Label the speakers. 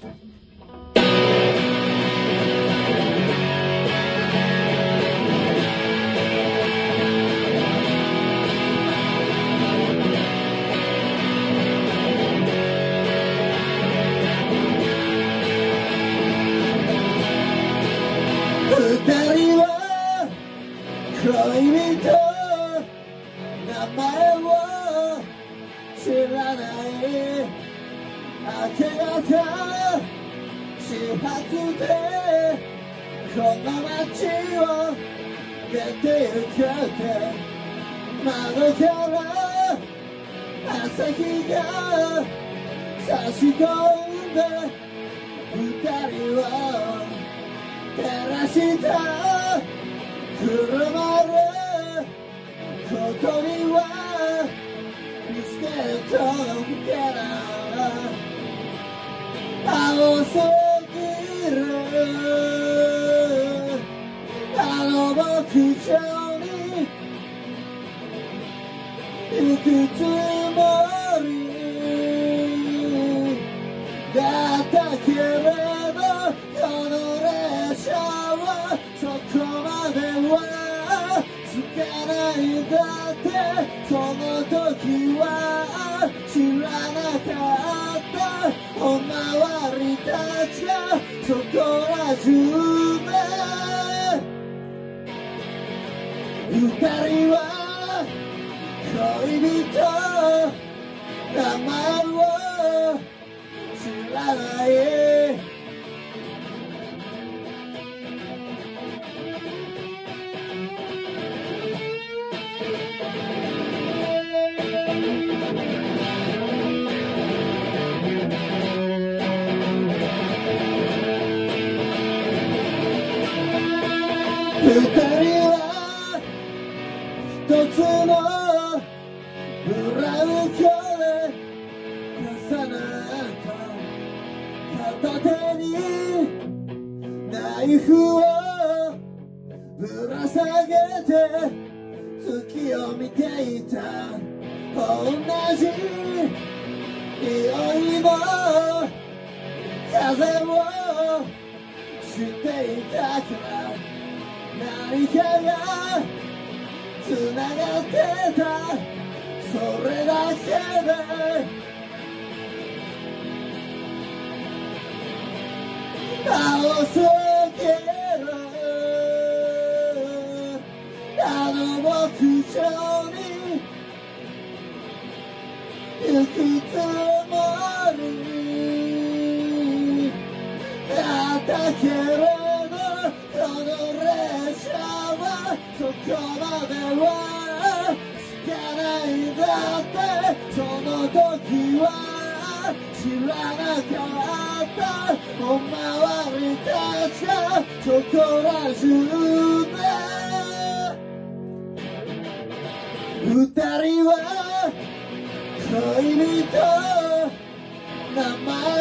Speaker 1: 二人は恋人名前を知らない。明け方。発でこの街を出て行くって窓から朝日が差し込んで二人を照らした車のことにはビスケットのけな。青すぎ牧場に行くつもりだったけれどこの列車はそこまではつかないだってその時は知らなかったおまわりたちがそこら中二人は恋人名前を知らない二人一つのブラウコで重なった。片手にナイフをぶら下げて月を見ていた同じ匂いの風を知っていたから何かがつながってたそれだけで青すぎる。あの牧場に行くつもりだったけどそこまではつかないだってその時は知らなかった。おまわりたちがそこら中で二人は恋人。名前